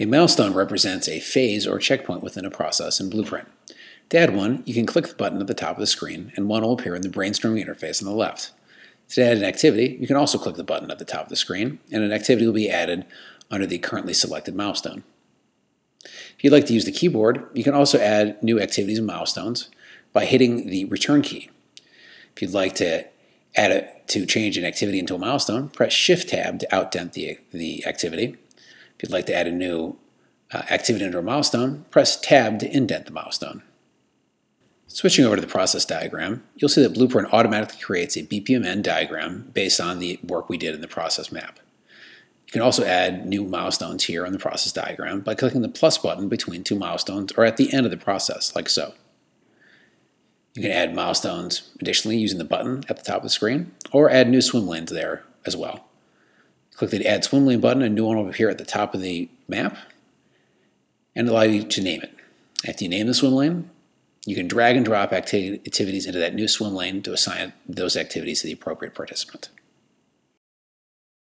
A milestone represents a phase or checkpoint within a process in Blueprint. To add one, you can click the button at the top of the screen and one will appear in the brainstorming interface on the left. To add an activity, you can also click the button at the top of the screen and an activity will be added under the currently selected milestone. If you'd like to use the keyboard, you can also add new activities and milestones by hitting the return key. If you'd like to add it to change an activity into a milestone, press Shift Tab to outdent the, the activity. If you'd like to add a new uh, activity under a milestone, press Tab to indent the milestone. Switching over to the process diagram, you'll see that Blueprint automatically creates a BPMN diagram based on the work we did in the process map. You can also add new milestones here on the process diagram by clicking the plus button between two milestones or at the end of the process, like so. You can add milestones additionally using the button at the top of the screen, or add new swim lanes there as well. Click the Add Swim Lane button, a new one will appear at the top of the map, and allow you to name it. After you name the swim lane, you can drag and drop activities into that new swim lane to assign those activities to the appropriate participant.